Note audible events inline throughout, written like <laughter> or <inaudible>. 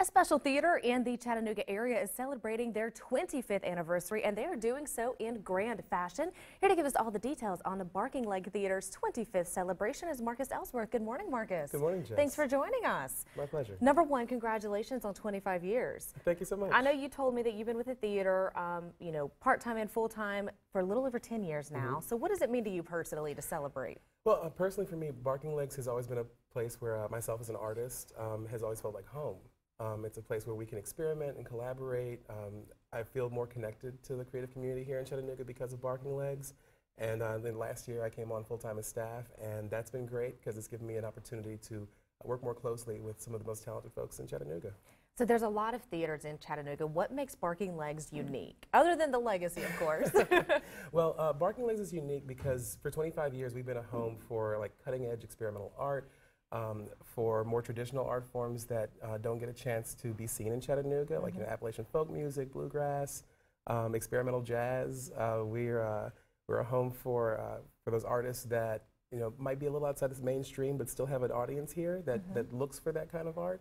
A special theater in the Chattanooga area is celebrating their 25th anniversary, and they are doing so in grand fashion. Here to give us all the details on the Barking Leg Theater's 25th celebration is Marcus Ellsworth. Good morning, Marcus. Good morning, Jess. Thanks for joining us. My pleasure. Number one, congratulations on 25 years. Thank you so much. I know you told me that you've been with the theater, um, you know, part-time and full-time for a little over 10 years now. Mm-hmm. So what does it mean to you personally to celebrate? Well, uh, personally for me, Barking Legs has always been a place where uh, myself as an artist um, has always felt like home. Um, it's a place where we can experiment and collaborate. Um, I feel more connected to the creative community here in Chattanooga because of Barking Legs. And uh, then last year I came on full time as staff, and that's been great because it's given me an opportunity to work more closely with some of the most talented folks in Chattanooga. So there's a lot of theaters in Chattanooga. What makes Barking Legs unique, other than the legacy, of course? <laughs> <laughs> Well, uh, Barking Legs is unique because for 25 years we've been a home for like cutting edge experimental art, um, for more traditional art forms that uh, don't get a chance to be seen in Chattanooga, like you know, Appalachian folk music, bluegrass, um, experimental jazz. Uh, we're uh, we're a home for uh, for those artists that you know might be a little outside this mainstream, but still have an audience here that, that looks for that kind of art.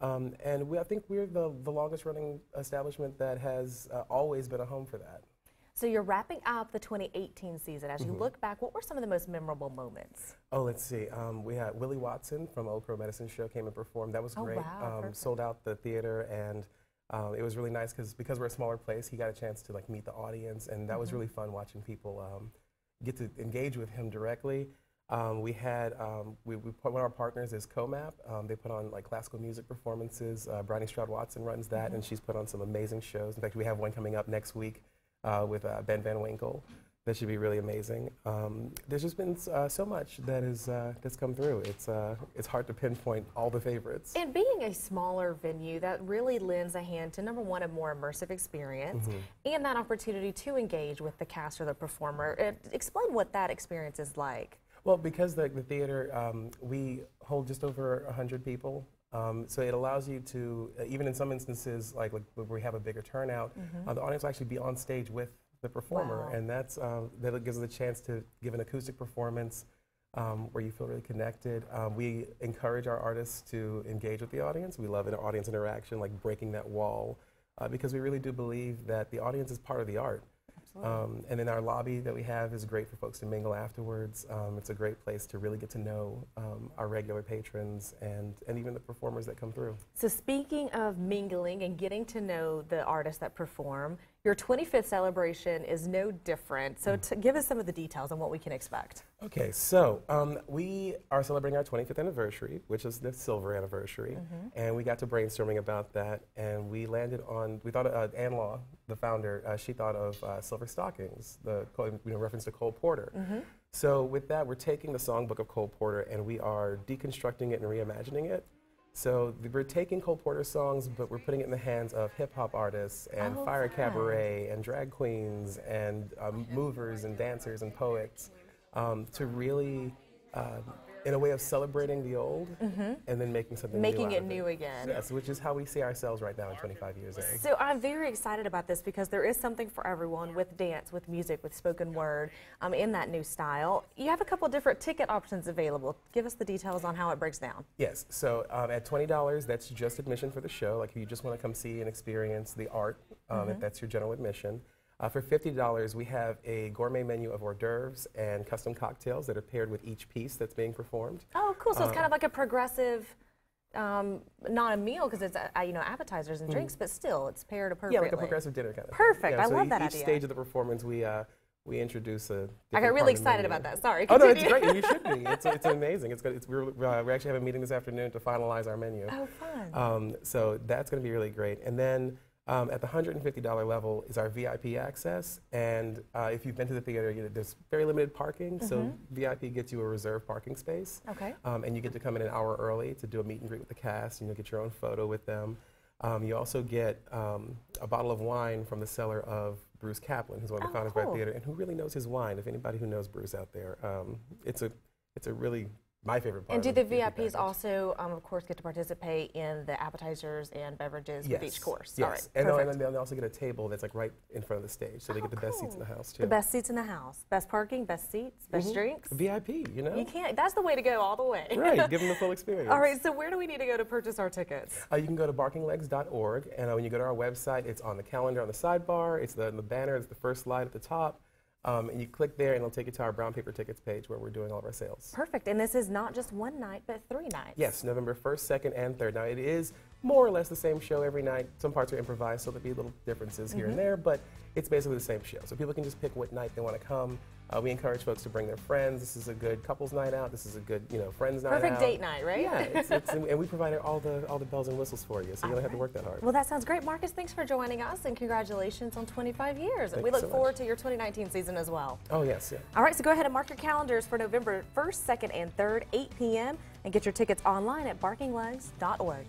Um, and we, I think we're the, the longest running establishment that has uh, always been a home for that. So you're wrapping up the 2018 season. As you Mm-hmm. look back, what were some of the most memorable moments? Oh, let's see. Um, we had Willie Watson from Old Crow Medicine Show came and performed. That was Oh, great. wow, um, sold out the theater, and um, it was really nice because because we're a smaller place, he got a chance to like meet the audience, and that Mm-hmm. was really fun watching people um, get to engage with him directly. Um, we had um, we, we put, one of our partners is Comap. Um, they put on like classical music performances. Uh, Bryony Stroud Watson runs that, Mm-hmm. and she's put on some amazing shows. In fact, we have one coming up next week uh, with uh, Ben Van Winkle. That should be really amazing. Um, there's just been uh, so much that is uh, that's come through. It's uh, it's hard to pinpoint all the favorites. And being a smaller venue, that really lends a hand to number one, a more immersive experience, Mm-hmm. and that opportunity to engage with the cast or the performer. Uh, explain what that experience is like. Well, because the, the theater, um, we hold just over 100 people. Um, so it allows you to, uh, even in some instances, like, like where we have a bigger turnout, uh, the audience will actually be on stage with the performer. Wow. And that's, um, that gives us a chance to give an acoustic performance um, where you feel really connected. Um, we encourage our artists to engage with the audience. We love an audience interaction, like breaking that wall, uh, because we really do believe that the audience is part of the art. Um, and then our lobby that we have is great for folks to mingle afterwards. Um, it's a great place to really get to know um, our regular patrons and, and even the performers that come through. So, speaking of mingling and getting to know the artists that perform, your 25th celebration is no different. So, Mm. to give us some of the details on what we can expect. Okay, so um, we are celebrating our 25th anniversary, which is the silver anniversary, and we got to brainstorming about that, and we landed on we thought uh, Ann Law, the founder, uh, she thought of uh, silver stockings, the you know reference to Cole Porter. So with that, we're taking the songbook of Cole Porter and we are deconstructing it and reimagining it. So we're taking Cole Porter songs, but we're putting it in the hands of hip hop artists and Oh, fire cabaret and drag queens and um, movers and dancers and poets um, to really, um, in a way of celebrating the old and then making something. Making new it of new again. Yes, which is how we see ourselves right now in 25 years in. So I'm very excited about this because there is something for everyone with dance, with music, with spoken word, um, in that new style. You have a couple different ticket options available. Give us the details on how it breaks down. Yes, so um, at $20, that's just admission for the show. Like if you just want to come see and experience the art, um, if that's your general admission. Uh, for $50, we have a gourmet menu of hors d'oeuvres and custom cocktails that are paired with each piece that's being performed. Oh, cool. So it's kind of like a progressive, um, not a meal because it's uh, you know appetizers and drinks, but still it's paired Yeah, like a progressive dinner kind of thing. Perfect. Yeah, I so love e- that each idea. stage of the performance, we, uh, we introduce a I got really excited about that. Sorry. Oh, no, it's great. You should be. It's, it's <laughs> amazing. It's good. It's, we're, uh, we actually have a meeting this afternoon to finalize our menu. Oh, fun. Um, so that's going to be really great. And then um, at the $150 level is our VIP access. And uh, if you've been to the theater, you know, there's very limited parking. So VIP gets you a reserved parking space. Okay. Um, and you get to come in an hour early to do a meet and greet with the cast, and you'll get your own photo with them. Um, you also get um, a bottle of wine from the cellar of Bruce Kaplan, who's one of the Oh, founders of cool. our theater, and who really knows his wine. If anybody who knows Bruce out there, um, it's a it's a really my favorite part. And do the VIPs also, um, of course, get to participate in the appetizers and beverages Yes. with each course? Yes. All right, and, perfect. and then they also get a table that's like right in front of the stage, so they Oh, get the best seats in the house too. The best seats in the house, best parking, best seats, best drinks. VIP, you know. You can't, that's the way to go all the way. right, give them the full <laughs> experience. All right, so where do we need to go to purchase our tickets? Uh, you can go to barkinglegs.org, and uh, when you go to our website, it's on the calendar on the sidebar. It's the, the banner. It's the first slide at the top. Um, and you click there, and it'll take you to our brown paper tickets page where we're doing all of our sales. Perfect. And this is not just one night, but three nights. Yes, November 1st, 2nd, and 3rd. Now, it is more or less the same show every night. Some parts are improvised, so there'll be little differences here and there, but it's basically the same show. So people can just pick what night they want to come. Uh, we encourage folks to bring their friends. This is a good couples night out. This is a good, you know, friends night Perfect out. Perfect date night, right? Yeah, it's, <laughs> it's, and we provide all the all the bells and whistles for you, so you don't have to work that hard. Well, that sounds great. Marcus, thanks for joining us and congratulations on 25 years. Thank we you look so much. forward to your 2019 season as well. Oh yes, yeah. All right, so go ahead and mark your calendars for November 1st, 2nd, and 3rd, 8 p.m., and get your tickets online at barkinglegs.org.